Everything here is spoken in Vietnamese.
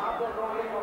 Antes lo mismo,